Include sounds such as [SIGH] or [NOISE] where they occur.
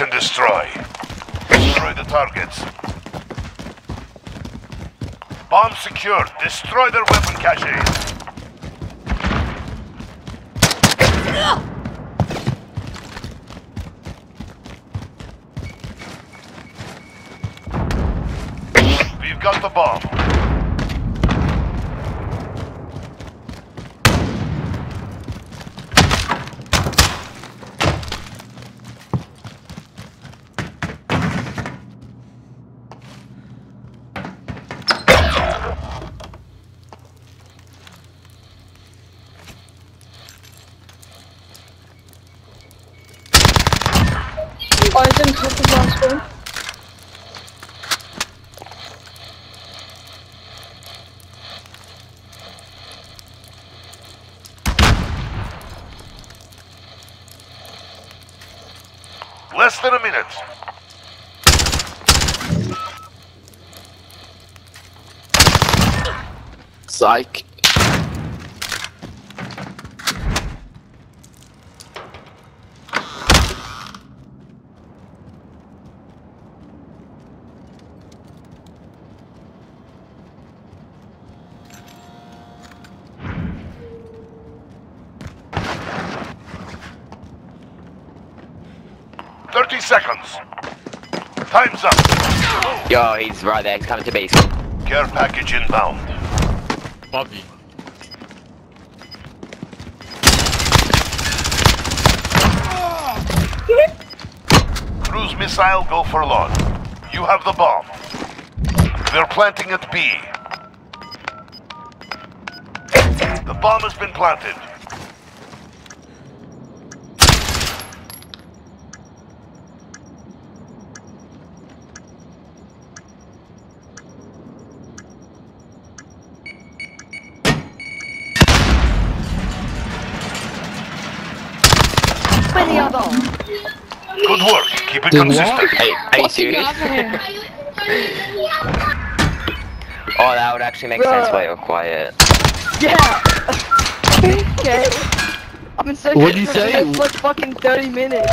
and destroy. Destroy the targets. Bomb secured. Destroy their weapon caches. We've got the bomb. I didn't hit the last one. Less than a minute. Psych. Thirty seconds. Time's up. Yo, he's right there. He's coming to base. Care package inbound. Bobby. Cruise missile go for launch. You have the bomb. They're planting at B. The bomb has been planted. Good work. Keep it Did consistent. Hey, are you serious? oh, that would actually make sense why you're quiet. Yeah! [LAUGHS] okay. I've been searching What'd you for say? this for like fucking 30 minutes.